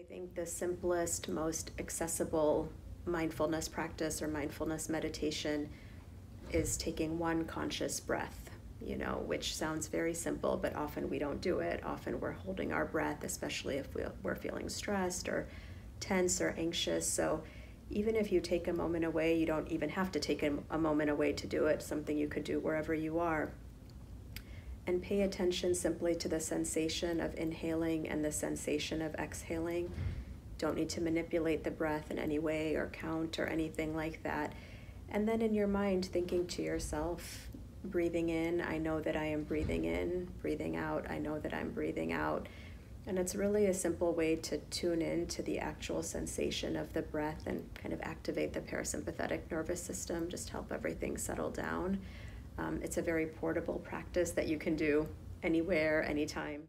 I think the simplest, most accessible mindfulness practice or mindfulness meditation is taking one conscious breath, you know, which sounds very simple, but often we don't do it. Often we're holding our breath, especially if we're feeling stressed or tense or anxious. So even if you take a moment away, you don't even have to take a, moment away to do it, something you could do wherever you are. And pay attention simply to the sensation of inhaling and the sensation of exhaling. Don't need to manipulate the breath in any way or count or anything like that. And then in your mind, thinking to yourself, breathing in, I know that I am breathing in, breathing out, I know that I'm breathing out. And it's really a simple way to tune in to the actual sensation of the breath and kind of activate the parasympathetic nervous system, just help everything settle down. Um, it's a very portable practice that you can do anywhere, anytime.